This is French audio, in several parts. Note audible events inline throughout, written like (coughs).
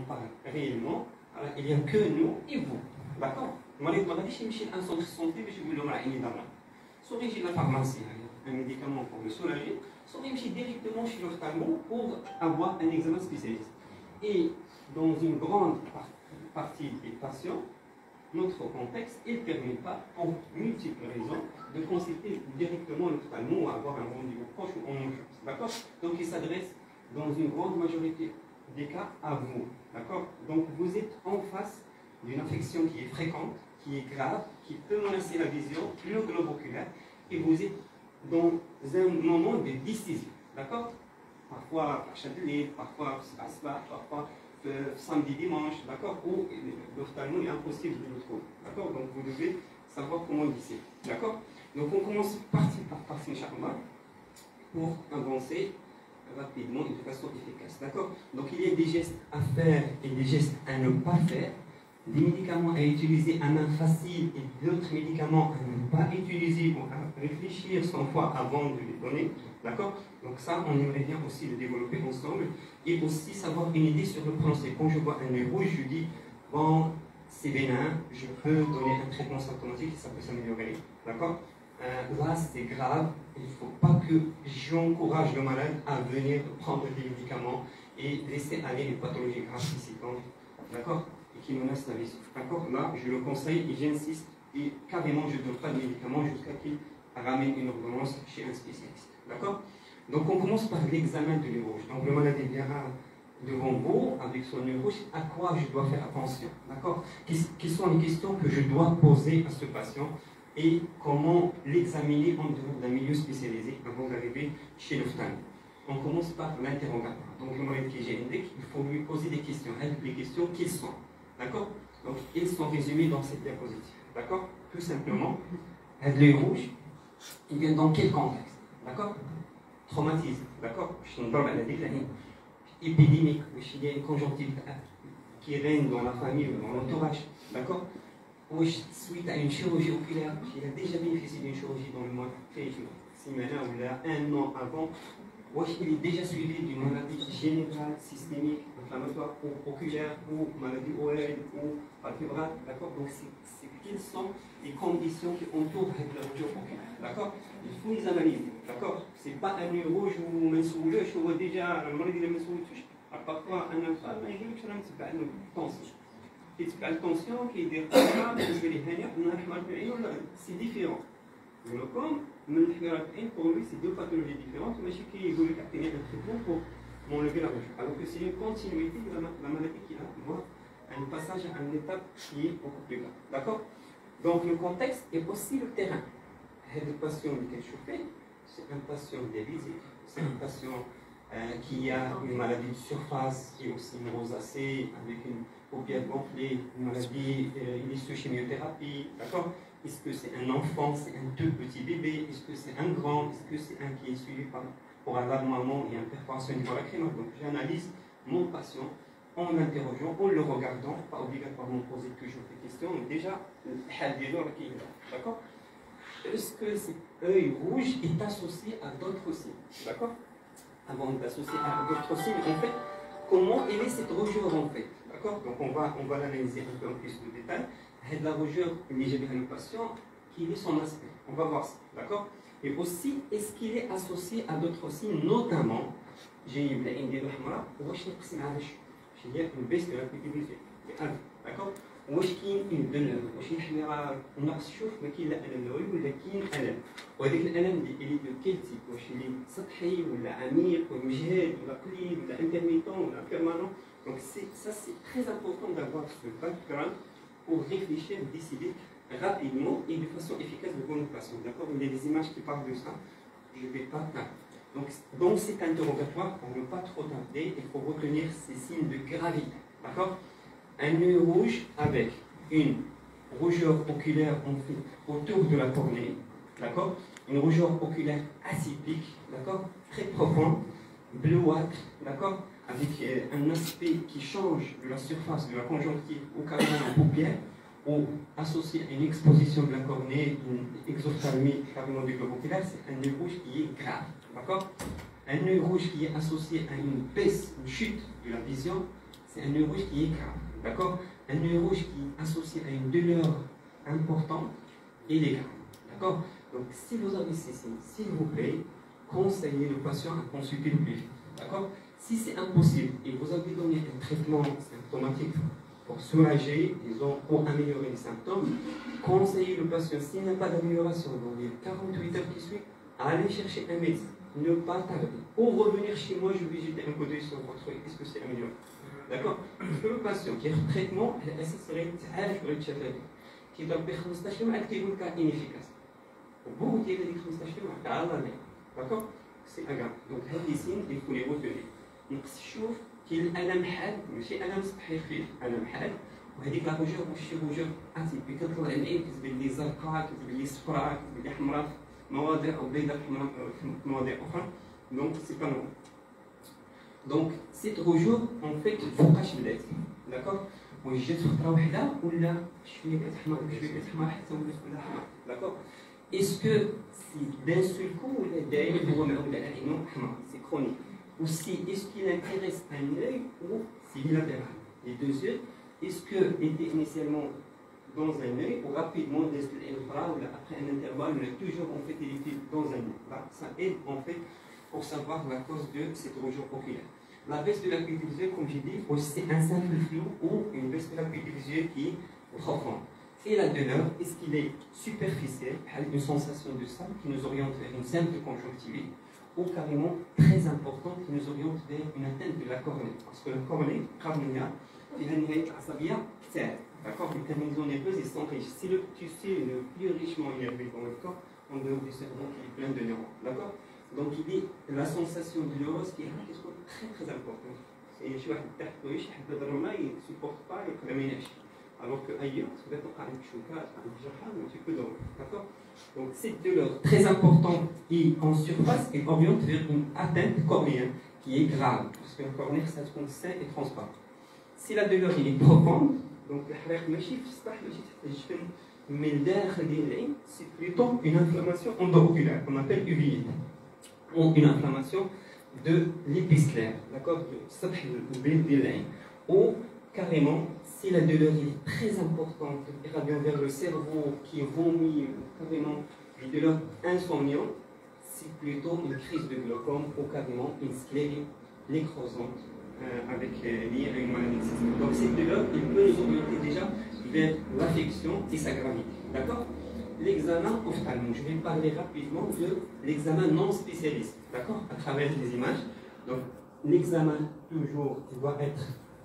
on parle réellement, alors il n'y a que nous et vous. D'accord المريض ما غاديش يمشي لان سونتر سونتي باش يقول لهم راه عيني ضرة سوغي يجي لافارماسي un médicament pour le soulager, soit même directement chez l'ophtalmo pour avoir un examen spécialiste. Et dans une grande partie des patients, notre contexte ne permet pas, pour multiples raisons, de consulter directement l'ophtalmo ou avoir un rendez-vous proche ou en urgence. D'accord Donc il s'adresse dans une grande majorité des cas à vous. D'accord? Donc vous êtes en face d'une infection qui est fréquente, qui est grave, qui peut menacer la vision, le globe oculaire, et vous êtes dans un moment de décision. D'accord? Parfois, parfois, parfois, samedi, dimanche, d'accord? Où l'ophtalmo est impossible de le trouver. D'accord? Donc vous devez savoir comment lycée. D'accord? Donc on commence partie par partie, pour avancer rapidement et de façon efficace. D'accord? Donc il y a des gestes à faire et des gestes à ne pas faire des médicaments à utiliser à main facile et d'autres médicaments à ne pas utiliser ou à réfléchir 100 fois avant de les donner. D'accord? Donc ça, on aimerait bien aussi le développer ensemble et aussi savoir une idée sur le pronostic. Quand je vois un rouge, je dis, bon, c'est bénin, je peux donner un traitement symptomatique et ça peut s'améliorer. D'accord? Euh, Là, c'est grave, il ne faut pas que j'encourage le malade à venir prendre des médicaments et laisser aller les pathologies graves ici. D'accord? Qui menace la vie. D'accord? Là, je le conseille et j'insiste, et carrément, je ne donne pas de médicaments jusqu'à qu'il ramène une ordonnance chez un spécialiste. D'accord? Donc, on commence par l'examen de l'œil rouge. Donc, le malade viendra devant vous avec son œil rouge, à quoi je dois faire attention. D'accord? Quelles sont les questions que je dois poser à ce patient et comment l'examiner en dehors d'un milieu spécialisé avant d'arriver chez l'ophtalmo. On commence par l'interrogatoire. Donc, le malade qui il faut lui poser des questions. Les questions, quelles sont D'accord? Donc, ils sont résumés dans cette diapositive. D'accord? Tout simplement, l'œil rouge, il vient dans quel contexte? D'accord? Traumatisme. D'accord? Je ne parle pas épidémique, il y a une conjonctivite qui règne dans la famille dans l'entourage. D'accord? suite à une chirurgie oculaire, il a déjà bénéficié d'une chirurgie dans le mois de Simana ou là, un an avant, il est déjà suivi d'une maladie générale, systémique, inflammatoire ou oculaire ou maladie OL ou palpébrale, d'accord? Donc, c'est quelles sont les conditions qui entourent la rupture oculaire, d'accord? Il faut les analyser, d'accord? C'est pas un nœud rouge ou un je vois déjà la maladie de la parfois un infâme, mais je vais le faire un petit كيتبع التونسيون كيدير قرعه (coughs) بالنسبه ليه هاني عندنا احمر في العين ولا سي ديفيرون glaucome من الحمرات العين pour lui c'est deux pathologies différentes ماشي كيقول لك اعطيني un traitement pour m'enlever la rouge. Alors que c'est une continuité de la, la maladie qui a voit un passage à une étape qui est beaucoup plus grave. D'accord Donc le contexte est aussi le terrain. Le patient est chauffé, c'est un patient dévisé, c'est un patient euh, qui a une maladie de surface, qui est aussi une rosacée, avec une paupière gonflée, une maladie, euh, une sous chimiothérapie, d'accord? Est-ce que c'est un enfant, c'est un tout petit bébé Est-ce que c'est un grand? Est-ce que c'est un qui est suivi par pour un maman et un perforation niveau lacrymal. Donc j'analyse mon patient en l'interrogeant, en le regardant, pas obligatoirement poser toujours des questions, mais déjà, d'accord? Est-ce que cet œil rouge est associé à d'autres signes D'accord? Avant d'associer à d'autres signes, en fait, comment est cette rougeur en fait. D'accord? Donc on va, on va l'analyser un peu en plus de détails. La rougeur, j'ai le patient, qui est son aspect. On va voir ça, d'accord? Et aussi, est-ce qu'il est associé à d'autres signes, notamment, j'ai une baisse de la d'accord? واش كاين الدم واش نحن راه نقص الشوف ما كاين لا الم نووي ولا كاين الم وهذاك الالم اللي دو كيل تيب واش اللي سطحي ولا عميق ولا مجهد ولا قليل ولا انترميتون ولا بيرمانون دونك سي سا سي تري امبورطون دافوار سو باك جراوند pour réfléchir, décider rapidement et de façon efficace de vos patients. D'accord Il y a des images qui parlent de ça. Je ne vais pas Donc, dans cet interrogatoire, pour ne pas trop tarder, il faut retenir ces signes de gravité. D'accord Un œil rouge avec une rougeur oculaire autour de la cornée. D'accord? Une rougeur oculaire atypique. D'accord? Très profonde, bleuâtre. D'accord? Avec euh, un aspect qui change de la surface de la conjonctive au carrément en paupière ou associé à une exposition de la cornée, une exophthalmie carrément du globe oculaire, c'est un œil rouge qui est grave. D'accord? Un œil rouge qui est associé à une baisse, une chute de la vision, c'est un nœud rouge qui est grave. D'accord? Un nœud rouge qui est associé à une douleur importante, est grave. D'accord? Donc, si vous avez ces signes, s'il vous plaît, conseillez le patient à consulter le plus. D'accord? Si c'est impossible et vous avez donné un traitement symptomatique pour soulager, disons, pour améliorer les symptômes, conseillez le patient, s'il n'y a pas d'amélioration dans les 48 heures qui suivent, allez chercher un médecin. Ne pas tarder. Ou revenir chez moi, je vais jeter un coup sur votre Est-ce que c'est amélioré? Que le patient qui est en traitement, il serait qui doit faire 15 يوم عاد كيقول لك inefficace. وبوك ديال هذيك 15 يوم على الله داكوغ سي اغاف دونك هاد لي سين faut les retenir. نقص الشوف كاين الالم حاد ماشي الم سطحي خفيف الم حاد وهذيك لا روجور واش شي روجور اتيبي كتطلع العين كتبان لي زرقاء كتبان لي صفراء كتبان لي حمراء مواضيع أو بيضاء في مواضيع أخرى دونك سي با نورمال دونك سيت روجور اون فيت فوقاش بدات داكوغ واش جات فتره وحده ولا شويه كتحمر شويه كتحمر حتى ولات كلها حمر داكوغ اسكو سي دان سول كو ولا دائما هو معول على عينو حمر سي كرونيك ou si est-ce qu'il intéresse un œil ou c'est bilatéral. Les deux yeux, est-ce que était initialement dans un œil ou rapidement dès bras ou après un intervalle, mais toujours en fait il était dans un œil. Ça aide en fait pour savoir la cause de cette rougeur oculaire. La baisse de l'acuité visuelle, comme j'ai dit, c'est un simple flou ou une baisse de l'acuité visuelle qui est profonde. Et la douleur, est-ce qu'il est superficiel, une sensation de sang qui nous oriente vers une simple conjonctivite, ou carrément très importante qui nous oriente vers une atteinte de la cornée? Parce que la cornée, cornea, il a une D'accord? Les terminaisons nerveuses, sont riches. Si le tissu est le plus richement énervé dans le corps, en dehors du cerveau qui est plein de neurones. D'accord? Donc il dit la sensation de neurose qui est très très important. Et je vois que il ne supporte pas les premiers Alors qu'ailleurs, ça va être un chouka, un petit peu. D'accord? Donc cette douleur très importante et en surface et oriente vers une atteinte cornéenne qui est grave. Parce que le cornée, ça se sain et transparent. Si la douleur est profonde, donc c'est plutôt une inflammation endoculaire qu'on appelle uvulite ou une inflammation de l'épisclère, d'accord, ou carrément, si la douleur est très importante, irradiant vers le cerveau qui vomit, carrément une douleur insomniante, c'est plutôt une crise de glaucome ou carrément une sclérie nécrosante euh, avec euh, maladie Donc cette douleur, il peut nous orienter déjà vers l'affection et sa gravité. D'accord? l'examen ophtalmo. Je vais parler rapidement de l'examen non spécialiste, d'accord À travers les images. Donc, l'examen, toujours, doit être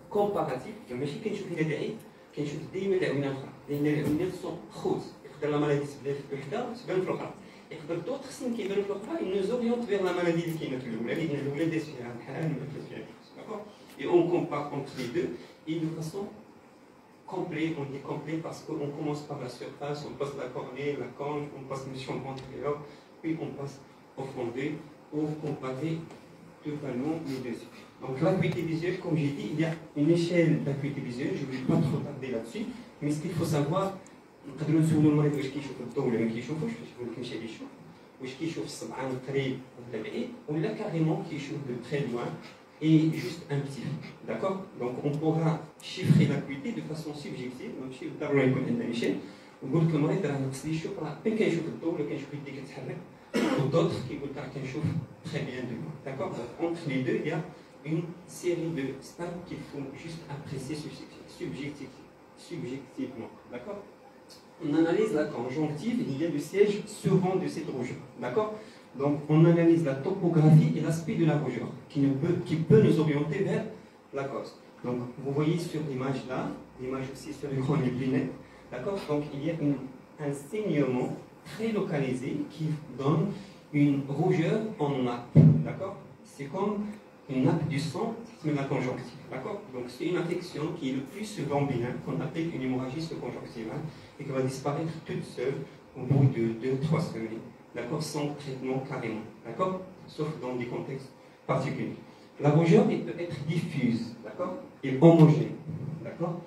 comparatif. ماشي كنشوف هنا داعي كنشوف ديما العيونه الاخرى لان العيونات سون خوت يقدر لا مالادي تبان في وحده تبان في الاخرى يقدر دوطخ سين كيبانوا في الاخرى ils nous orientent vers la maladie اللي كاينه في الاولى اللي هي الاولى ديال فيها بحال هذه d'accord et on compare entre les deux et de façon complet, on dit complet parce qu'on commence par la surface, on passe la cornée, la conge, on passe le champ antérieur, puis on passe au fondé pour comparer totalement les deux yeux. Donc l'acuité visuelle, comme j'ai dit, il y a une échelle d'acuité visuelle, je ne vais pas trop tarder là-dessus, mais ce qu'il faut savoir, نقدروا نسولوا المريض واش كيشوف الضوء ولا ما كيشوفوش باش يقول لك مشى يشوف واش كيشوف السبعان قريب ولا بعيد ولا كاريمون كيشوف دو تري لوان et juste un petit D'accord Donc on pourra chiffrer l'acuité de façon subjective. Donc chiffre d'abord يكون عندنا l'échelle وقلت للمريض راه نقص لي الشوف راه بين كنشوف الضوء ولا كنشوف يدي كتحرك ودوتر كيقول لك راه كنشوف très bien de loin. D'accord Donc entre les deux, il y a une série de stades qu'il faut juste apprécier subjectivement. subjectivement. D'accord On analyse la conjonctive, il y a du siège souvent de cette rougeur. D'accord Donc, on analyse la topographie et l'aspect de la rougeur, qui, peut, nous orienter vers la cause. Donc, vous voyez sur l'image là, l'image aussi sur l'écran est plus net, d'accord Donc, il y a un saignement très localisé qui donne une rougeur en nappe, d'accord? C'est comme une nappe du sang, c'est la conjonctive, d'accord? Donc, c'est une affection qui est le plus souvent bénin, qu'on appelle une hémorragie conjonctivale, et qui va disparaître toute seule au bout de 2-3 semaines d'accord, sans traitement carrément, d'accord, sauf dans des contextes particuliers. La rougeur peut être diffuse, d'accord, et homogène, d'accord.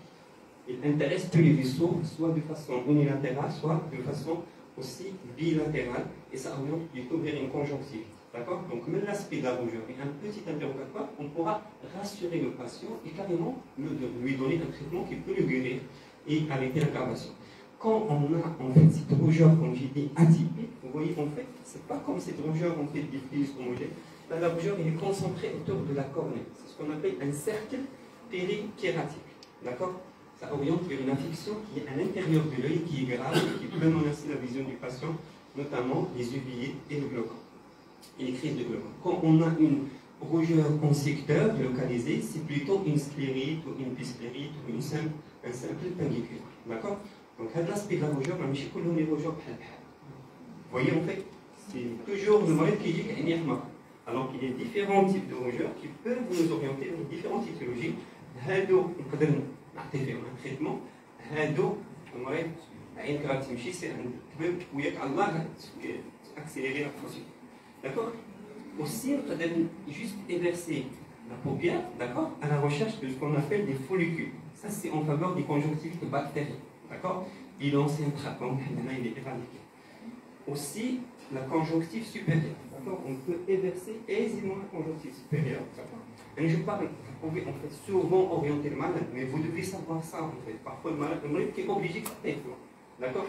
Il intéresse tous les vaisseaux, soit de façon unilatérale, soit de façon aussi bilatérale, et ça oriente plutôt vers une conjonctive. D'accord Donc, même l'aspect de la rougeur et un petit interrogatoire, on pourra rassurer le patient et carrément lui donner un traitement qui peut le guérir et arrêter l'aggravation. Quand on a en fait cette rougeur, dit, atypique, vous voyez en fait, c'est pas comme cette rougeur en fait diffuse homogène. Là, la rougeur est concentrée autour de la cornée. C'est ce qu'on appelle un cercle périkératique. D'accord? Ça oriente vers une infection qui est à l'intérieur de l'œil, qui est grave qui peut menacer la vision du patient, notamment les uvillés et le glaucome. Et les crises de glaucome. Quand on a une rougeur en secteur localisé, c'est plutôt une sclérite ou une pisclérite ou simple, un simple pangicule. D'accord? Donc, l'aspect de la rougeur, même si les rougeurs Vous voyez, en fait, c'est toujours le moyen qui dit qu'il y a alors qu'il y a différents types de rougeurs qui peuvent nous orienter vers différentes étiologies. هادو نقدر نعطي فيهم un traitement هادو المريض عينك راه تمشي سير عند الطبيب وياك على الله accélérer la procédure. D'accord Aussi, on peut juste éverser la paupière, d'accord, à la recherche de ce qu'on appelle des follicules. Ça, c'est en faveur des conjonctivites bactériennes, d'accord Il lance un traitement, il est éradiqué. Aussi, la conjonctive supérieure, d'accord On peut éverser aisément la conjonctive supérieure, Et je parle, vous pouvez en fait souvent orienter le malade, mais vous devez savoir ça en fait. Parfois, le malade, le malade qui est obligé de faire d'accord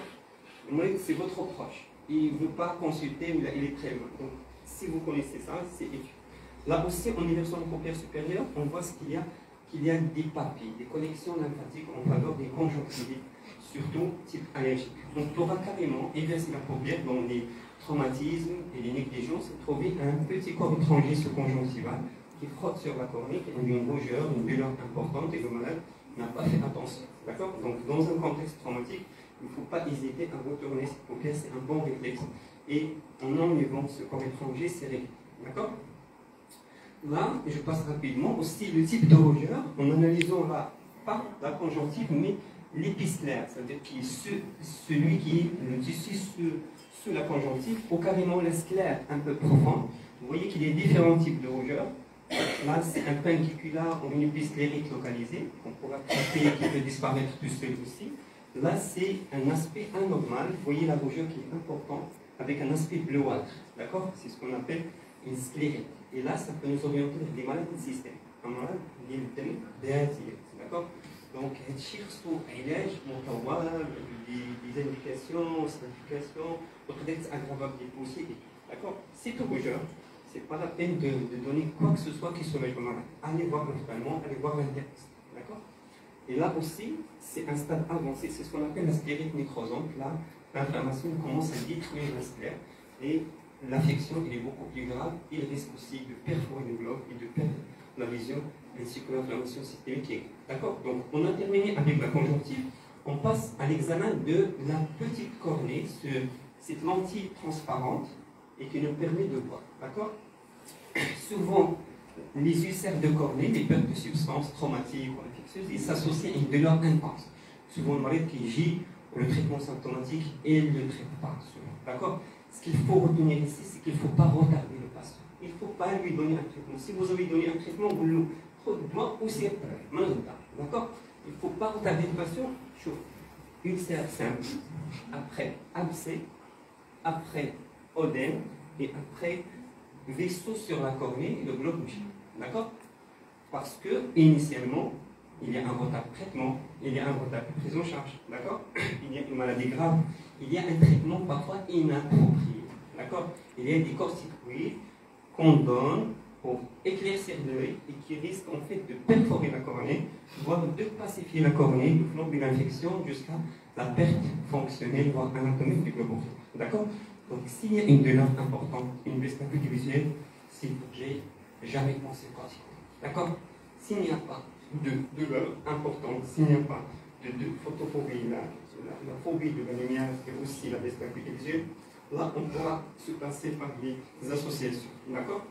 Le malade, c'est votre proche. Il ne veut pas consulter, il est très loin. Donc, si vous connaissez ça, c'est étudié. Là aussi, en inversant la paupière supérieure, on voit ce qu'il y a, qu'il y a des papilles, des connexions lymphatiques en faveur des conjonctivites, surtout type allergique. Donc, on pourra carrément inverser la paupière dans les traumatismes et les négligences et trouver un petit corps étranger sur conjonctival qui frotte sur la cornée, qui a une rougeur, une douleur importante et le malade n'a pas fait attention. D'accord? Donc, dans un contexte traumatique, il ne faut pas hésiter à retourner cette paupière, c'est un bon réflexe et en enlevant ce corps étranger, c'est réglé. D'accord? Là, je passe rapidement aussi le type de rougeur en analysant là, pas la conjonctive, mais l'épistlaire, c'est-à-dire qui celui qui le tissu sous, la conjonctive, ou carrément la sclère un peu profonde. Vous voyez qu'il y a différents types de rougeurs. Là, c'est un penciculaire ou une épisthlérique localisée, qu'on pourra traiter qui peut disparaître tout seul aussi. Là, c'est un aspect anormal. Vous voyez la rougeur qui est importante avec un aspect bleuâtre. D'accord? C'est ce qu'on appelle une sclérite. Et là, ça peut nous orienter vers des maladies de système. Un malade qui est D'accord? Donc, cherchons علاج مطول des indications, significations, peut-être aggravables des poussées. D'accord C'est tout rougeur. Ce n'est pas la peine de, de, donner quoi que ce soit qui soulage le malade. Allez voir l'ophtalmo, allez voir l'interniste. D'accord Et là aussi, c'est un stade avancé, c'est ce qu'on appelle la sclérite nécrosante. Là, l'inflammation commence à détruire la sclère et l'infection est beaucoup plus grave. Il risque aussi de perforer le globe et de perdre la vision ainsi que l'inflammation systémique. D'accord Donc on a terminé avec la conjonctive. On passe à l'examen de la petite cornée, cette lentille transparente et qui nous permet de voir. D'accord Souvent, les ulcères de cornée, les pertes de substances traumatiques ou infectieuses, ils s'associent à une douleur intense. Souvent, le malade qui gît le traitement symptomatique et le traitement D'accord Ce qu'il faut retenir ici, c'est qu'il ne faut pas retarder le patient. Il ne faut pas lui donner un traitement. Si vous avez donné un traitement, vous doit aussi être D'accord? Il ne faut pas retarder le patient. Ulcère simple, après abcès, après odème. Et après vaisseau sur la cornée et le globe D'accord? Parce que, initialement, il y a un retard de traitement, il y a un retard de prise en charge, d'accord? Il y a une maladie grave, il y a un traitement parfois inapproprié, d'accord? Il y a des corticoïdes qu'on donne pour éclaircir l'œil et qui risquent en fait de perforer la cornée, voire de pacifier la cornée, de flamber l'infection jusqu'à la perte fonctionnelle, voire anatomique du globe D'accord? Donc s'il y a une douleur importante, une vestibularité visuelle, s'il vous plaît, jamais corticoïdes. D'accord? S'il n'y a pas de douleur importante, s'il n'y a pas de, photophobie, la, la, phobie de la lumière et aussi la vestibularité visuelle, là on pourra se passer par les associations. D'accord?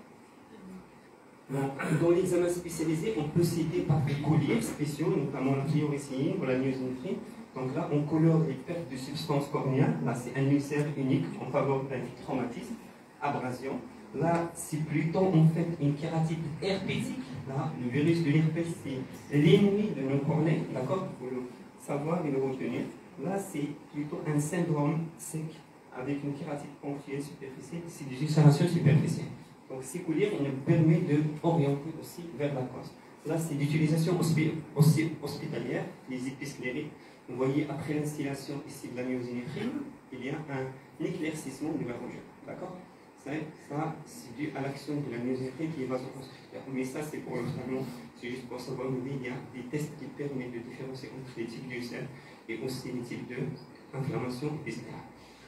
Dans l'examen spécialisé, on peut citer par des colliers spéciaux, notamment la fluorescine ou la niosinéphrine. Donc là, on colore les pertes de substances cornéales. Là, c'est un ulcère unique en faveur d'un traumatisme, abrasion. Là, c'est plutôt en fait une kératite herpétique. Là, le virus de l'herpès, c'est l'ennemi de nos cornets, d'accord? Faut le savoir et le retenir. Là, c'est plutôt un syndrome sec avec une kératite ponctuelle superficielle, c'est des ulcérations superficielles. Donc s'écoulir, il nous permet d'orienter aussi vers la cause. Là, c'est l'utilisation hospitalière, les épisclériques. Vous voyez, après l'instillation ici de la myosinéphrie, il y a un éclaircissement de la. D'accord? Ça, c'est dû à l'action de la myosinéphrie qui est vasoconstricteur. Mais ça, c'est pour le traitement. C'est juste pour savoir, il y a des tests qui permettent de différencier entre les types d'ulcères et aussi les types d'inflammation, etc.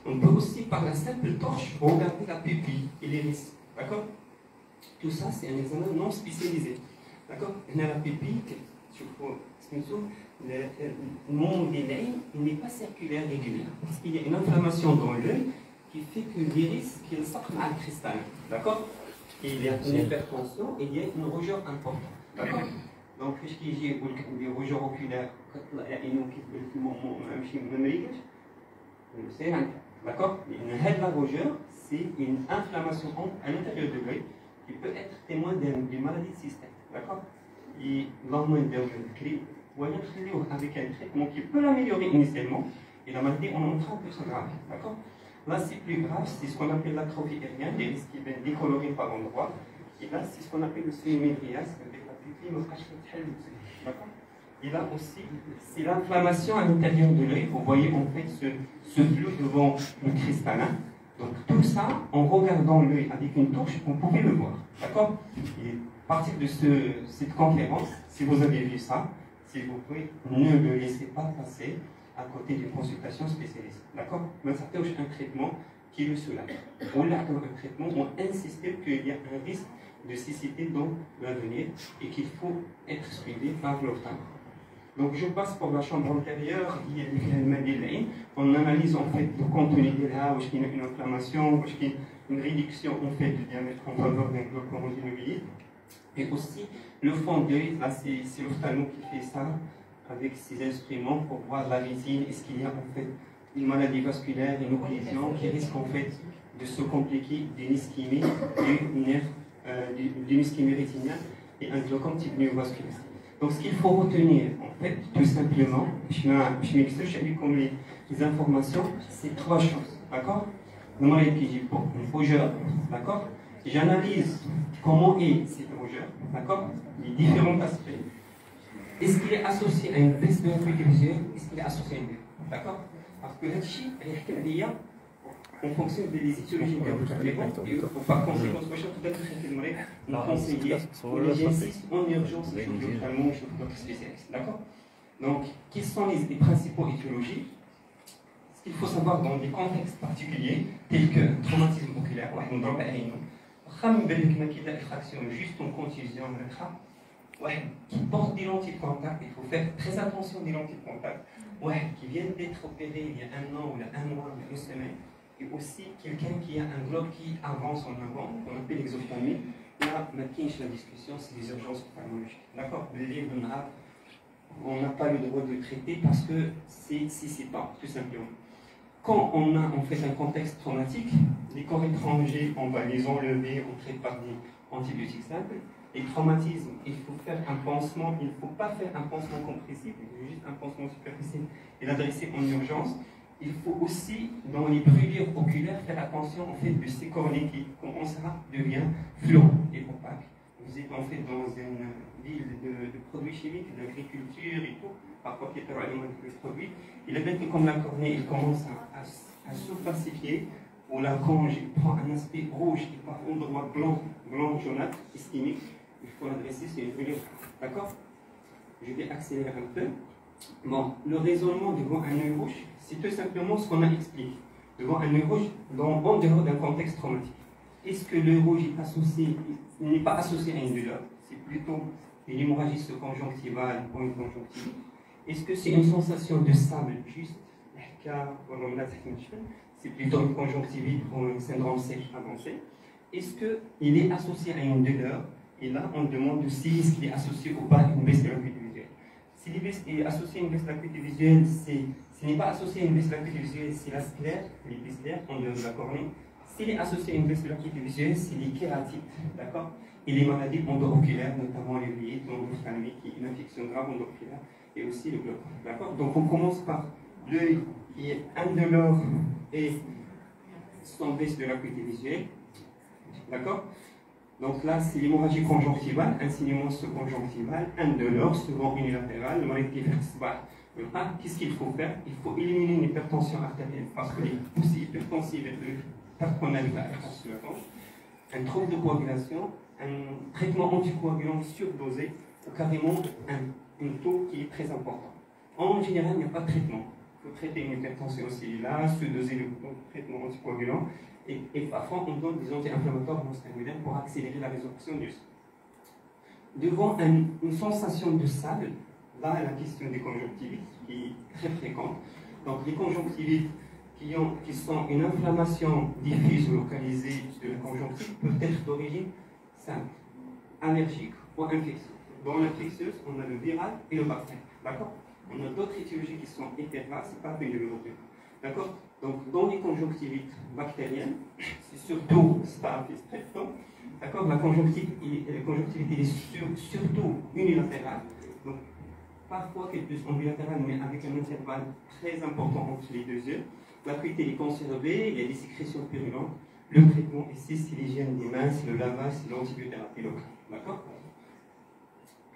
On peut aussi, par la simple torche, regarder la pupille et l'iris. D'accord Tout ça, c'est un examen non spécialisé. D'accord La pupille, le monde des l'œil, il n'est pas circulaire régulier. Parce qu'il y a une inflammation dans l'œil qui fait que l'iris, qu'il sort mal cristal. D'accord Il y a une hypertension et il y a une rougeur importante. D'accord Donc, ce qui est des rougeurs oculaires, c'est D'accord? La rougeur, c'est une inflammation à l'intérieur de l'œil qui peut être témoin d'une maladie système. D'accord? Et l'hormone de avec un traitement qui peut l'améliorer initialement, et la maladie en montrant que c'est grave. D'accord? Là, c'est plus grave, c'est ce qu'on appelle l'atrophie aérienne, des qui viennent décolorer par endroits. Et là, c'est ce qu'on appelle le sémédrias, avec la pupille, D'accord? Et là aussi, c'est l'inflammation à l'intérieur de l'œil. Vous voyez en fait ce, ce bleu devant le cristallin. Donc tout ça, en regardant l'œil avec une touche, vous pouvez le voir. D'accord? Et à partir de ce, cette conférence, si vous avez vu ça, s'il vous plaît, ne le laissez pas passer à côté d'une consultation spécialiste. D'accord? Mais ça touche un traitement qui le soulage. On l'a un traitement, on insiste qu'il y a un risque de cécité dans l'avenir et qu'il faut être suivi par l'ophtalmo. Donc je passe pour la chambre antérieure, il y a on analyse en fait le contenu de là, où il y a une inflammation, où il y a une réduction en fait du diamètre en faveur d'un glaucome. Et aussi le fond d'œil, là c'est l'ophtalmo qui fait ça avec ses instruments pour voir la rétine, est-ce qu'il y a en fait une maladie vasculaire, une occlusion qui risque en fait de se compliquer d'une ischémie du nerf, euh, d'une ischémie rétinienne et un glaucome type néovasculaire. Donc, ce qu'il faut retenir, en fait, tout simplement, je m'explique comme les, informations, c'est trois choses, d'accord? Nous, une rougeur, d'accord? J'analyse comment est cette rougeur, d'accord? Les différents aspects. Est-ce qu'il est associé à une baisse de visuelle Est-ce qu'il est associé à une D'accord? Parce que là-dessus, il y a en fonction des étiologies de par conséquent, peut-être nous conseiller en urgence chez notre spécialiste. D'accord? Donc, quelles sont les, principaux étiologies Ce qu'il faut savoir dans des contextes particuliers, tels que traumatisme oculaire, effraction juste en contusion qui porte des lentilles de contact, il faut faire très attention des lentilles de contact, ouais, qui viennent d'être opérées il y a un an ou un mois ou une semaine, et aussi quelqu'un qui a un globe qui avance en avant, qu'on appelle l'exophtalmie. Là, maintenant, la discussion, c'est des urgences ophtalmologiques. D'accord? On n'a pas le droit de le traiter parce que c'est si pas, tout simplement. Quand on a en fait un contexte traumatique, les corps étrangers, on va les enlever, on traite par des antibiotiques simples. Les traumatismes, il faut faire un pansement, il ne faut pas faire un pansement compressif, juste un pansement superficiel et l'adresser en urgence il faut aussi, dans les brûlures oculaires, faire attention en fait de ces cornées qui commencent à devenir fluo et opaques. Vous êtes en fait dans une ville de, produits chimiques, d'agriculture et tout, parfois qui est les produits. Et là, que comme la cornée il commence à, à, se pacifier, ou la conge prend un aspect rouge et par endroit blanc, blanc jaunâtre, ischémique, il faut l'adresser, c'est une brûlure. D'accord? Je vais accélérer un peu. Bon, le raisonnement devant un œil rouge, c'est tout simplement ce qu'on a expliqué. Devant un rouge, dans, en dehors d'un contexte traumatique. Est-ce que l'œil rouge est associé, n'est pas associé à une douleur? C'est plutôt une hémorragie conjonctivale ou une conjonctivite. Est-ce que c'est une sensation de sable juste? C'est plutôt une conjonctivite ou un syndrome sec avancé. Est-ce qu'il est associé à une douleur? Et là, on demande si est-ce est associé ou pas à une baisse de l'acuité visuelle. Si l'IBIS est associé à une baisse de l'acuité visuelle, c'est ce n'est pas associé à une l'acuité visuelle, c'est la sclère, l'épiclère, en dehors de la cornée. S'il est associé à une l'acuité visuelle, c'est les kératites, d'accord? Et les maladies endoculaires, notamment les l'uvite, l'endophthalmie, qui est une infection grave endoculaire, et aussi le glaucome, d'accord? Donc on commence par l'œil qui est indolore et sans baisse de l'acuité visuelle. D'accord? Donc là, c'est l'hémorragie conjonctivale, un saignement conjonctival, indolore, souvent unilatéral, le malade qui ah, Qu'est-ce qu'il faut faire Il faut éliminer une hypertension artérielle parce que les poussées hypertensives et le patronal un trouble de coagulation, un traitement anticoagulant surdosé ou carrément un, un taux qui est très important. En général, il n'y a pas de traitement. Il faut traiter une hypertension aussi là, surdoser le traitement anticoagulant et, et, parfois on donne des anti-inflammatoires non pour accélérer la résorption du sang. Devant une sensation de sable, là la question des conjonctivites qui est très fréquente. Donc les conjonctivites qui, ont, qui sont une inflammation diffuse ou localisée de la conjonctivite peuvent être d'origine simple, allergique ou infectieuse. Dans l'infectieuse, on a le viral et le bactérien. D'accord? On a d'autres étiologies qui sont hétéras, c'est pas de D'accord? Donc, dans les conjonctivites bactériennes, c'est surtout Staphylococcus D'accord? La conjonctivite, la conjonctivite est surtout unilatérale. Parfois qu'elle puisse bilatéral, mais avec un intervalle très important entre les deux yeux. L'acuité est conservée, il y a des sécrétions purulentes. Le traitement ici, c'est l'hygiène des mains, c'est le lavage, c'est l'antibiothérapie locale. D'accord?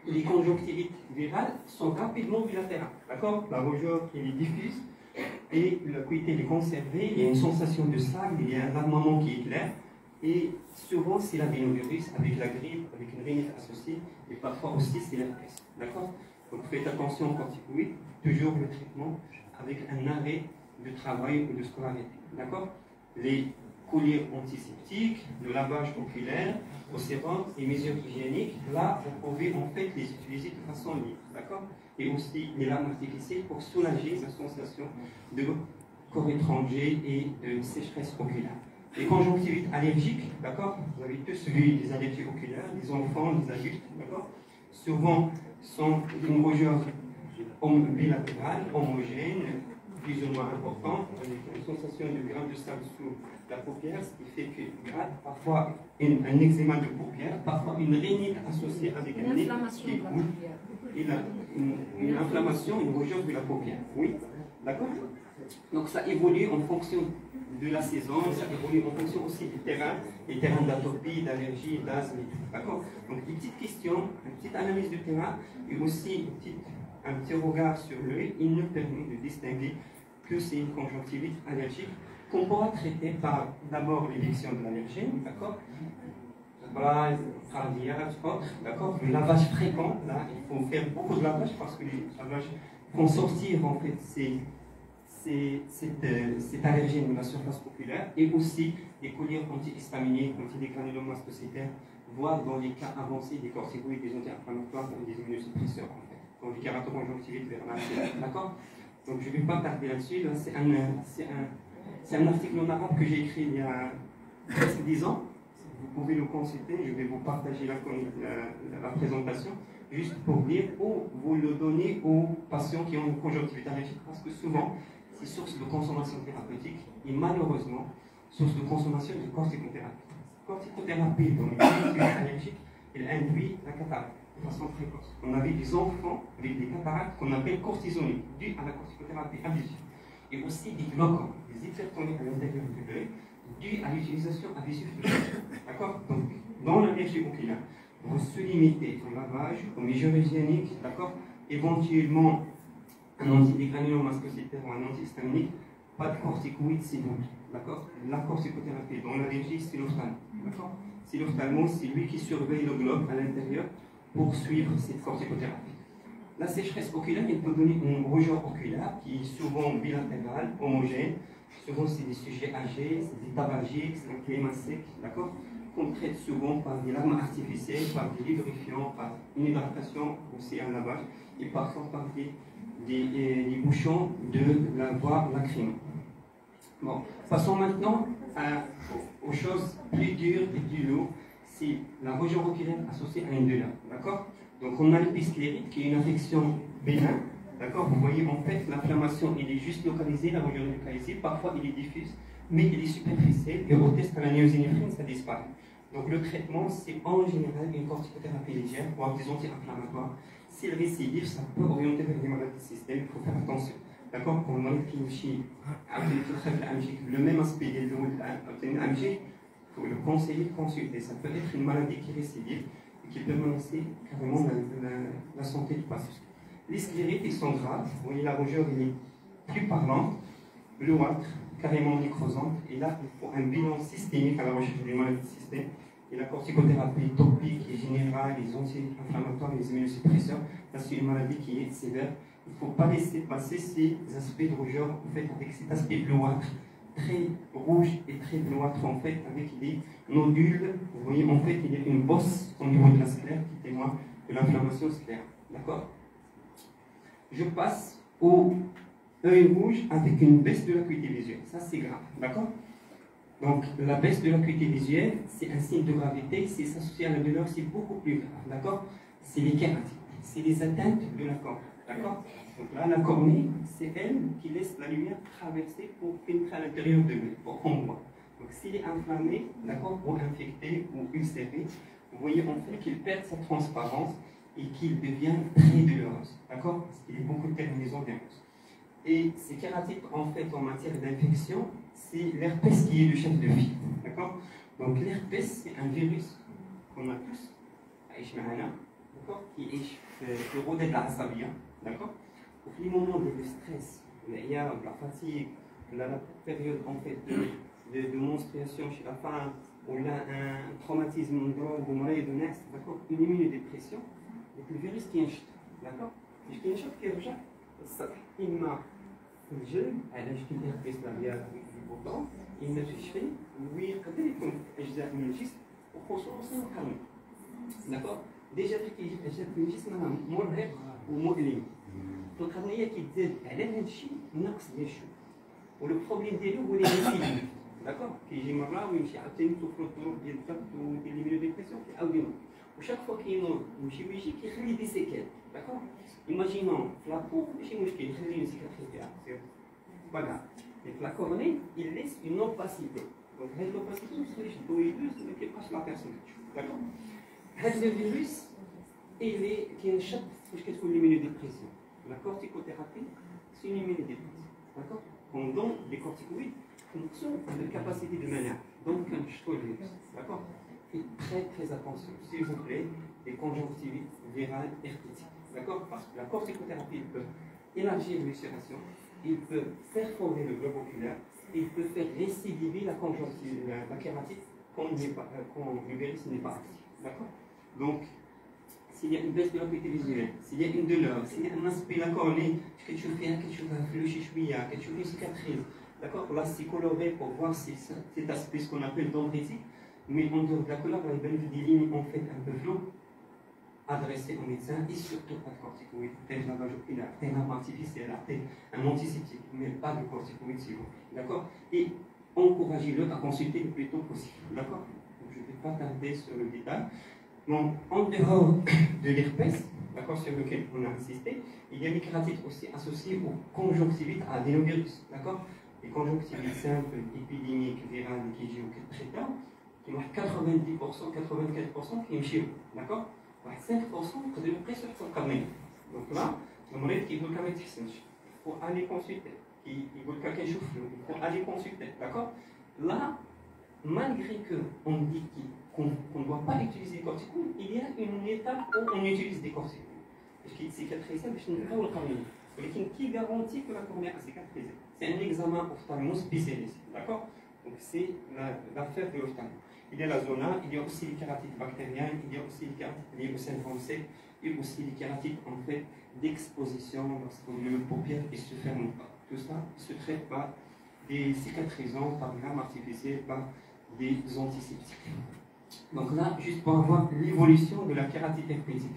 Les conjonctivites virales sont rapidement bilatérales. D'accord? La rougeur qui est diffuse et l'acuité est conservée, il y a une sensation de sable, il y a un armement qui est clair. Et souvent, c'est la avec la grippe, avec une rhinite associée, et parfois aussi c'est l'herpès. D'accord? Donc faites attention aux corticoïdes, toujours le traitement avec un arrêt de travail ou de scolarité. D'accord? Les colliers antiseptiques, le lavage oculaire, au sérum et mesures hygiéniques, là, vous pouvez en fait les utiliser de façon libre. D'accord? Et aussi les larmes artificielles pour soulager la sensation de corps étranger et de sécheresse oculaire. Les conjonctivites allergiques, d'accord? Vous avez tous vu des allergies oculaires, des enfants, des adultes, d'accord? Souvent, sont une rougeur bilatérale, homogène, plus ou moins importante, avec une sensation de grain de sable sous la paupière, ce qui fait que parfois un eczéma de paupière, parfois une rhinite associée avec un nez qui coule, et une, une, inflammation, une rougeur de la paupière. Oui, d'accord. Donc ça évolue en fonction de la saison, ça évolue en fonction aussi du terrain, des terrains d'atopie, d'allergie, d'asthme, d'accord. Donc des petites questions, une petite analyse du terrain et aussi un petit regard sur l'œil, il nous permet de distinguer que c'est une conjonctivite allergique qu'on pourra traiter par d'abord l'éviction de l'allergène, d'accord. D'accord. Le lavage fréquent, là, il faut faire beaucoup de lavage parce que les lavages vont sortir en fait c'est euh, cette allergène de la surface populaire et aussi des colliers antihistaminiques, anti-granulomas voire dans les cas avancés des corticoïdes, des anti-inflammatoires des immunosuppresseurs en fait, donc les kératoconjonctivites d'accord? Donc je ne vais pas tarder là-dessus. c'est un, un, un, article en arabe que j'ai écrit il y a presque 10 ans. Vous pouvez le consulter, je vais vous partager la, la, présentation, juste pour dire ou vous le donnez aux patients qui ont une conjonctivite allergique, parce que souvent, c'est source de consommation thérapeutique et malheureusement, source de consommation de corticothérapie. Corticothérapie dans les allergiques, elle induit la cataracte de façon précoce. On avait des enfants avec des cataractes qu'on appelle cortisoniques, dues à la corticothérapie abusive. Et aussi des glaucomes, des hypertoniques à l'intérieur de l'œil, dues à l'utilisation abusive. D'accord? Donc, dans l'allergie oculaire, vous se limitez au lavage, aux mesures hygiéniques, d'accord? Éventuellement, un ou un antihistaminique, pas de corticoïdes, c'est bon. D'accord? La corticothérapie, dans l'allergie, c'est l'ophtalmo. D'accord? C'est l'ophtalmo, c'est lui qui surveille le globe à l'intérieur pour suivre cette corticothérapie. La sécheresse oculaire, elle peut donner une rougeur oculaire qui est souvent bilatérale, homogène. Souvent, c'est des sujets âgés, c'est des tabagiques, c'est un climat sec, d'accord? Qu'on traite souvent par des larmes artificielles, par des lubrifiants, par une hydratation, aussi un lavage, et parfois par des, des, bouchons de la voie lacrymo. Bon, passons maintenant aux choses plus dures et plus lourdes c'est la rougeur oculaire associée à une. D'accord? Donc on a l'épisclérite qui est une infection bénin. D'accord? Vous voyez en fait l'inflammation, il est juste localisée, la rougeur parfois il est diffuse, mais il est superficiel et au test à la néosinéphrine, ça disparaît. Donc le traitement, c'est en général une corticothérapie légère, voire des anti-inflammatoires. Si le récidive, ça peut orienter vers des maladies systémiques, il faut faire attention. D'accord? Pour le qui le même aspect des AMG, il faut le conseiller de consulter. Ça peut être une maladie qui récidive et qui peut menacer carrément la, santé du patient. Les sclérites, ils sont graves. voyez, la rougeur est plus parlante, bleuâtre, carrément nécrosante. Et là, il faut un bilan systémique à la recherche d'une maladie systémique et la corticothérapie topique et générale, les anti-inflammatoires, les immunosuppresseurs, c'est une maladie qui est sévère. Il ne faut pas laisser passer ces aspects de rougeur, en fait, avec cet aspect bleuâtre, très rouge et très bleuâtre, en fait, avec des nodules. Vous voyez, en fait, il y a une bosse au niveau de la sclère qui témoigne de l'inflammation sclère. D'accord? Je passe au œil rouge avec une baisse de l'acuité visuelle. Ça, c'est grave. D'accord? Donc, la baisse de l'acuité visuelle, c'est un signe de gravité, c'est associé à la douleur, c'est beaucoup plus grave, d'accord? C'est les kératites, c'est les atteintes de la cornée, d'accord? Donc là, la cornée, c'est elle qui laisse la lumière traverser pour pénétrer à l'intérieur de l'œil, pour qu'on voit. Donc, s'il est inflammé, d'accord, ou infecté, ou ulcéré, vous voyez en fait qu'il perd sa transparence et qu'il devient très douloureux, d'accord? Parce qu'il y a beaucoup de terminaisons nerveuses. Et ces kératites, en fait, en matière d'infection, c'est l'herpès qui est le chef de file. D'accord? Donc l'herpès, c'est un virus qu'on a tous, d'accord? Qui est euh, le rôle de la d'accord? Donc les moments de stress, la fatigue, la période en fait de, de, de menstruation chez la femme, on a un traumatisme, une drogue, une maladie de nest, d'accord? Une immunodépression, donc le virus qui est d'accord? Qui est qui est الجلد علاش كيدير القسمة ديال البطون إما في الشفي ويقدر يكون في أجزاء من الجسم وخصوصا القلب. داكوغ ديجا فين كيجي في أجزاء من الجسم مرهق ومؤلم في القرنية كيتزاد على هذا الشيء النقص ديال الشوك ولو بروبليم ديالو هو اللي داكوغ كيجي مرة ويمشي عاوتاني توفر الظروف ديال الضغط وديال ليمينوديبريسيون كيعاود chaque fois qu'il y a une chirurgie qui crée des séquelles. D'accord? Imaginons, la peau, c'est une cicatrice bien, c'est pas grave. Mais la cornée, il laisse une opacité. Donc, cette opacité, c'est le doïdus qui passe la personne. D'accord? Le virus, il est, qui est chaque fois qu'il une immunodépression. La corticothérapie, c'est une immunodépression. D'accord? On donne des corticoïdes en fonction de la capacité de manière. Donc, un virus. D'accord? Très très attention, s'il vous plaît, des conjonctivites virales herpétiques. D'accord? Parce que la corticothérapie peut élargir l'ulcération, il peut fonder le globe oculaire, il peut faire récidiver la conjonctive, la, kératite quand, le virus n'est pas actif. D'accord? Donc, s'il y a une baisse de l'acuité visuelle, s'il y a une douleur, s'il y a un aspect cornée, que tu fais chose le chichouïa, que tu fais une cicatrice, d'accord? Là, coloré pour voir si cet aspect, ce qu'on appelle dendritique, mais en dehors de la couleur, des en fait un peu floues adressé au médecin et surtout pas de corticoïdes. Peut-être lavage oculaire, peut-être un artificiel, un antiseptique, mais pas de corticoïdes si vous D'accord? Et encouragez-le à consulter le plus tôt possible. D'accord? Je ne vais pas tarder sur le détail. Donc, en dehors (coughs) de l'herpès, d'accord, sur lequel on a insisté, il y a les kératites aussi associées aux conjonctivites à adénovirus. D'accord? Les conjonctivites simples, épidémiques, virales, qui jouent très tard, qui marquent 90%, 84% qui chez vous. D'accord? 5% de pression sur le Donc là, le malade qui veut quand même il faut aller consulter. Il veut quelqu'un chauffe, il faut aller consulter. D'accord? Là, malgré qu'on dit qu'on ne doit pas utiliser des corticoïdes, il y a une étape où on utilise des corticoïdes. Parce qu'il cicatrisé, mais je ne pas le Mais qui garantit que la cornée a cicatrisé C'est un examen ophtalmo spécialisé. D'accord? Donc c'est l'affaire de l'ophtalmo. Il y a la zona, il y a aussi les kératites bactériennes, il y a aussi les kératites liées au syndrome C, et aussi les kératites en fait d'exposition lorsque le paupière ne se ferme pas. Tout ça se traite par des cicatrisants, par gamme artificielle, par des antiseptiques. Donc là, juste pour avoir l'évolution de la kératite herpétique.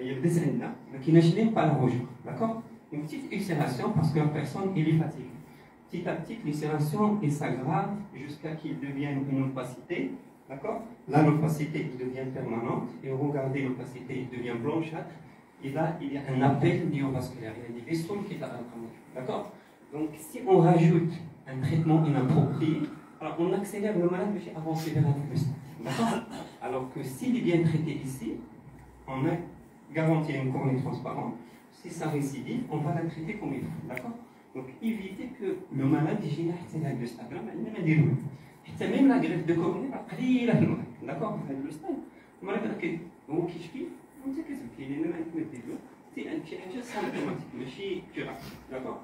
Il y a des là, qui n'achètent pas la rougeur. D'accord? Une petite ulcération parce que la personne est fatiguée. Petit à petit, l'ulcération s'aggrave jusqu'à qu'il devienne une opacité D'accord? Là, l'opacité devient permanente et regardez l'opacité, devient blanchâtre. Et là, il y a un appel néovasculaire, il y a des vaisseaux qui apparaissent. D'accord? Donc, si on rajoute un traitement inapproprié, alors on accélère le malade à avancer vers un D'accord? Alors que s'il est bien traité ici, on a garanti une cornée transparente. Si ça récidive, on va la traiter comme il faut. D'accord? Donc, évitez que le malade génère un stade. الستاد راه ما عندنا ما نديروه حتى ميم لا غريف دو كورني راه قليله في المغرب داكوغ في هذا الستاد المريض راه هو كيشكي وانت كتبكي لان ما عندك ما دير له سي عندك شي حاجه سيمبتوماتيك ماشي كيراف داكوغ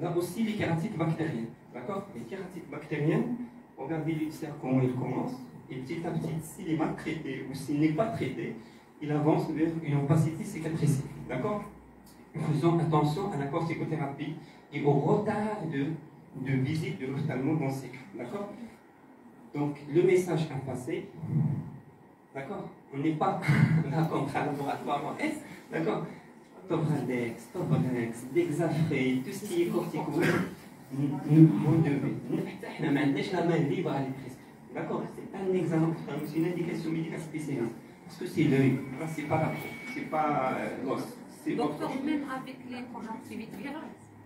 Là aussi, les kératites bactériennes. D'accord Les kératites bactériennes, regardez l'ulcère comment il commence. Et petit à petit, s'il est mal traité ou s'il n'est pas traité, il avance vers une opacité cicatricielle. D'accord Faisons attention à la corticothérapie et au retard de, de visite de l'ophtalmo dans ces cas. D'accord? Donc, le message à passer, d'accord? On n'est pas (laughs) là contre un laboratoire S, d'accord? Tobradex, Tobrex, Dexafré, tout ce qui est cortico, nous, vous devez, nous, la main libre à les. D'accord? C'est un examen, c'est une indication médicale spéciale. Parce que c'est l'œil, c'est pas la peau, c'est pas euh, l'os. Docteur, même avec les conjonctivites virales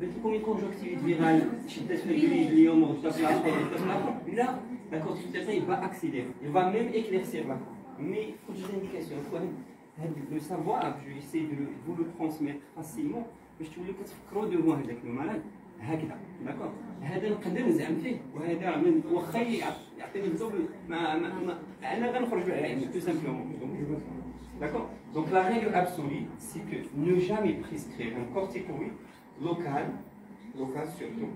بانت لكم الكونجكتيفيت فيرال شدات في الجليد اليوم وغدا في الاخر غدا في الاخر لا la consultation il va accélérer il va même éclaircir la mais il faut des indications le savoir je vais essayer de vous le transmettre facilement باش توليو كتفكروا دو مو هذاك لو مالاد هكذا داكور هذا نقدر نزعم فيه وهذا من واخا يعطيني الزوب ما, ما, ما انا غنخرج يعني تو سامبلومون D'accord Donc la règle absolue, c'est que ne jamais prescrire un corticoïde local, local surtout,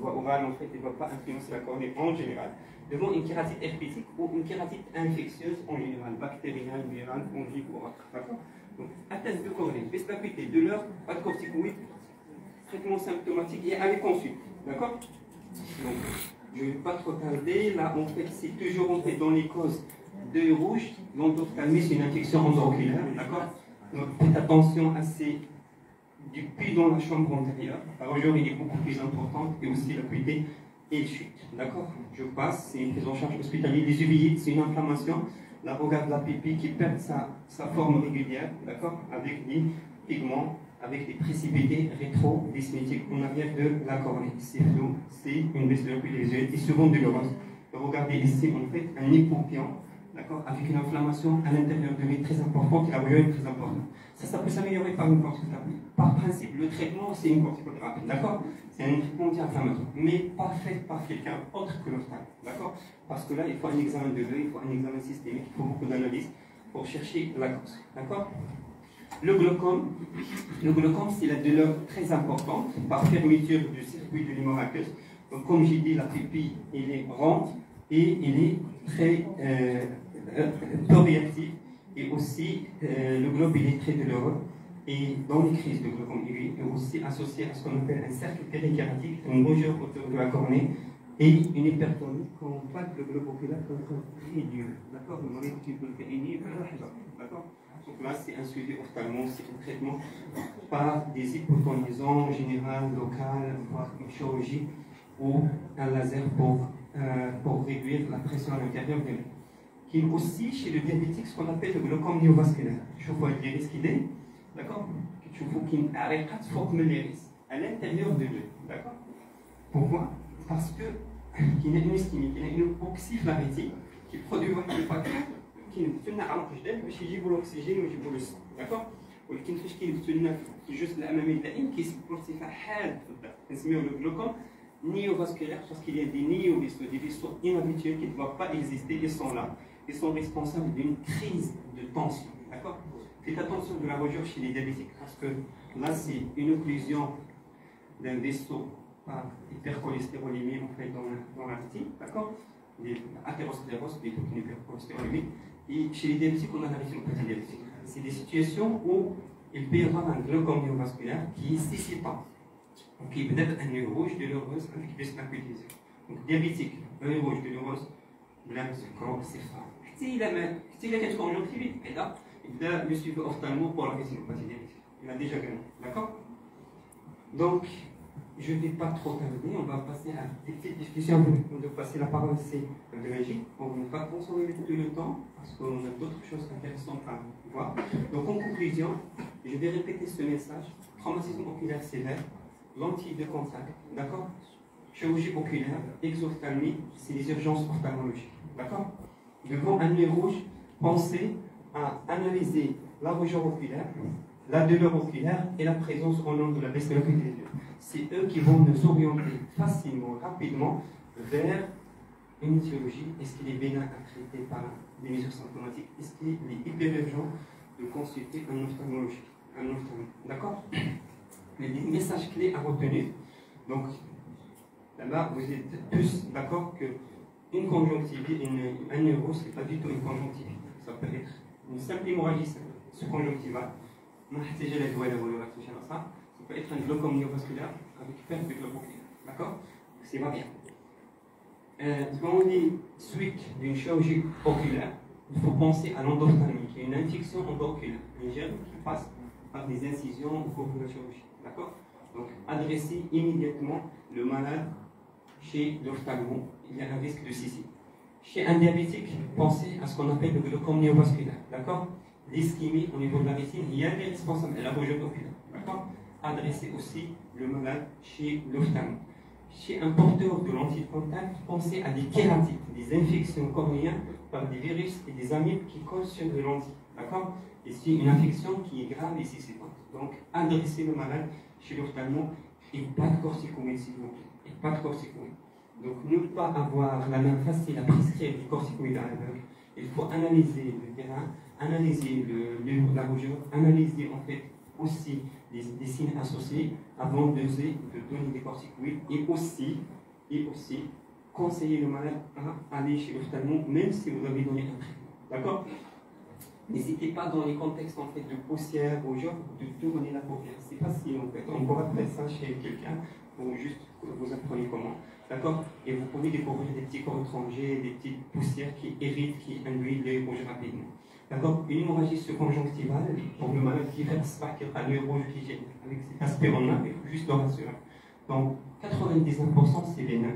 voies orales en fait ne va pas influencer la cornée en général, devant une kératite herpétique ou une kératite infectieuse en général, bactérienne, virale, fongique ou autre. Donc, atteste de cornée, de l'heure, pas de corticoïde, traitement symptomatique et allez consulte. D'accord? Donc, je ne vais pas trop tarder. Là, en fait, c'est toujours fait dans les causes d'œil rouge. L'endophthalmie, c'est une infection endoculaire. D'accord? Donc, faites attention à ces du puits dans la chambre antérieure. La rougeur est beaucoup plus importante et aussi l'acuité et chute. D'accord? Je passe, c'est une prise en charge hospitalière des uvéites, c'est une inflammation. La regarde la pipi qui perd sa, sa forme régulière, d'accord? Avec des pigments avec des précipités rétro-dysmétiques en arrière de la cornée. C'est flou, c'est une baisse de la des yeux et souvent douloureuse. Regardez ici, en fait, un d'accord, avec une inflammation à l'intérieur de l'œil très importante et la est très importante. Ça, ça peut s'améliorer par une corticothérapie. Par principe, le traitement, c'est une corticothérapie, d'accord? C'est un traitement anti-inflammatoire, mais pas fait par quelqu'un autre que l'ophtalmo, d'accord? Parce que là, il faut un examen de l'œil, il faut un examen systémique, il faut beaucoup d'analyses pour chercher la cause, d'accord? Le glaucome, le glaucome c'est la douleur très importante par fermeture du circuit de l'hémorragique. Donc, comme j'ai dit, la pupille, elle est ronde et elle est très euh, réactive. Et aussi, euh, le globe, il est très douloureux. Et dans les crises de glaucome il est aussi associé à ce qu'on appelle un cercle péricardique, une rougeur autour de la cornée et une hypertonie quand on passe le globe oculaire contre très dur. D'accord? D'accord? Donc là, c'est un suivi ophtalmo, c'est un par des hypotonisations générales, locales, voire une chirurgie ou un laser pour, euh, pour réduire la pression à l'intérieur Qui est aussi chez le diabétique ce qu'on appelle le glaucome néovasculaire. Je vois l'iris qu'il est, d'accord Je vois qu'il arrête de former l'iris à l'intérieur de l'œil, d'accord Pourquoi Parce que (laughs) qu'il y a une ischémie, qu'il y a une oxyflarétie qui produit le facteur كينبتوا لنا عرق جداد باش يجيبوا الاكسجين ويجيبوا لو السم داكوغ ولكن فاش كينبتوا لنا في الجزء الامامي الدائم كيسببوا ارتفاع حاد في الضغط كنسميوه لو جلوكوم néovasculaire parce qu'il y a des néovaisseaux, des vaisseaux inhabituels qui ne doivent pas exister, ils sont là. Ils sont responsables d'une crise de tension. D'accord? Faites attention de la rougeur chez les diabétiques parce que là, c'est une occlusion d'un vaisseau par hypercholestérolémie en fait dans, dans la rétine. D'accord? Athérosclérose, plutôt qu'une hypercholestérolémie. Et chez les diabétiques, on a la rétinopathie diabétique. C'est des situations où il peut y avoir un glaucome néovasculaire qui est cécitant. Donc il peut être un œil rouge de l'heureuse avec des snaculisés. Donc diabétique, œil rouge de l'heureuse, blanc, c'est gros, c'est fort. حتى إلا ما حتى إلا كانت كونجونكتيفيت بعدا يبدا لو سويفي اوفتالمو بور لا rétinopathie diabétique. Il a déjà gagné, d'accord Donc, je ne vais pas trop tarder, on va passer à des petites discussions. On va passer la parole, c'est de Belgique. On ne va pas consommer tout le temps parce qu'on a d'autres choses intéressantes à voir. Donc, en conclusion, je vais répéter ce message. Traumatisme oculaire sévère, lentille de contact, d'accord Chirurgie oculaire, exophthalmie, c'est les urgences ophtalmologiques, d'accord? Devant un nez rouge, pensez à analyser la rougeur oculaire, la douleur oculaire et la présence en nom de la baisse de des yeux. C'est eux qui vont nous orienter facilement, rapidement vers une étiologie. Est-ce qu'il est bénin à traiter par des mesures symptomatiques? Est-ce qu'il est hyper urgent de consulter un ophtalmologiste? D'accord? Les messages clés à retenir. Donc, là-bas, vous êtes tous d'accord que une conjonctivite, un neuro, ce n'est pas du tout une conjonctivite. Ça peut être une simple hémorragie sous-conjonctivale. Ça peut être un glaucome néovasculaire avec perte de globe D'accord? C'est pas bien. Euh, quand on dit suite d'une chirurgie oculaire, il faut penser à l'endophtalmie, qui est une infection endoculaire, une germe qui passe par des incisions au cours de la chirurgie. D'accord? Donc, adresser immédiatement le malade chez l'ophtalmo, il y a un risque de cystite. Chez un diabétique, pensez à ce qu'on appelle le glaucome néovasculaire. D'accord? L'ischémie au niveau de la rétine, il y a des responsables, la rougeur oculaire. D'accord? Adresser aussi le malade chez l'ophtalmo. Chez un porteur de lentille de contact, pensez à des kératites, des infections cornéennes par des virus et des amibes qui collent sur les lentilles. D'accord? Et c'est une infection qui est grave et suffisante. Donc, adressez le malade chez l'ophtalmo et pas de corticoïdes, s'il vous plaît. Pas de corticoïdes. Donc, ne pas avoir la main facile à prescrire des corticoïdes à l'aveugle. Il faut analyser le terrain, analyser le, la rougeur, analyser en fait aussi des, signes associés avant de, donner des corticoïdes et aussi, et aussi conseiller le malade à aller chez l'ophtalmo même si vous avez donné un traitement. D'accord? N'hésitez pas dans les contextes en fait, de poussière ou genre de tourner la paupière. C'est facile en fait. On pourra faire ça chez quelqu'un pour juste vous appreniez comment. D'accord? Et vous pouvez découvrir des petits corps étrangers, des petites poussières qui irritent, qui induisent les rouges rapidement. D'accord? Une hémorragie conjonctivale, pour le malade qui reste pas, qui a l'œil rouge qui avec cet aspect en juste le rassurer. Donc 99% c'est bénin.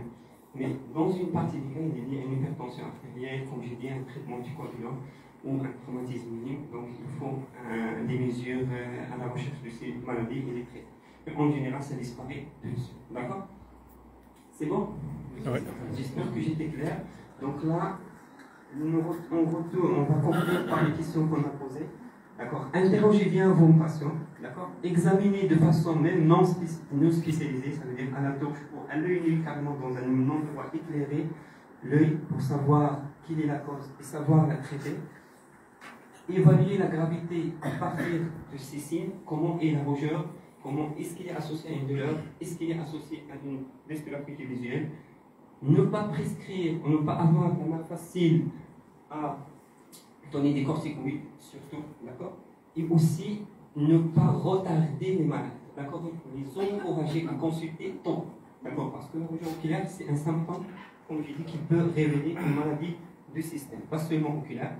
Mais dans une partie des cas, il est lié une hypertension artérielle, comme j'ai dit, un traitement du coagulant ou un traumatisme minime. Donc il faut euh, des mesures euh, à la recherche de ces maladies et les traiter. En général, ça disparaît de suite. D'accord? C'est bon? J'espère que j'étais clair. Donc là, on retourne, on va conclure par les questions qu'on a posées. D'accord? Interrogez bien vos patients. D'accord? Examinez de façon même non, spécialisée, ça veut dire à la touche, pour à l'œil nu, carrément dans un endroit éclairé, l'œil pour savoir quelle est la cause et savoir la traiter évaluer la gravité à partir de ces signes, comment est la rougeur, comment est-ce qu'il est associé à une douleur, est-ce qu'il est associé à une l'acuité visuelle, ne pas prescrire, ne pas avoir la main facile à donner des corticoïdes, surtout, d'accord? Et aussi, ne pas retarder les malades, d'accord? Les encourager à consulter tôt, d'accord? Parce que la rougeur oculaire, c'est un symptôme, comme je dis, qui peut révéler une maladie du système, pas seulement oculaire,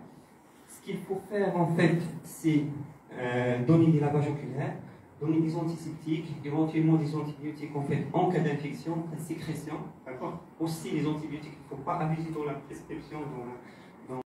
qu'il faut faire en fait, c'est euh, donner des lavages oculaires, donner des antiseptiques, éventuellement des antibiotiques en fait en cas d'infection, la sécrétion, d'accord? Aussi les antibiotiques, il ne faut pas abuser dans la prescription, dans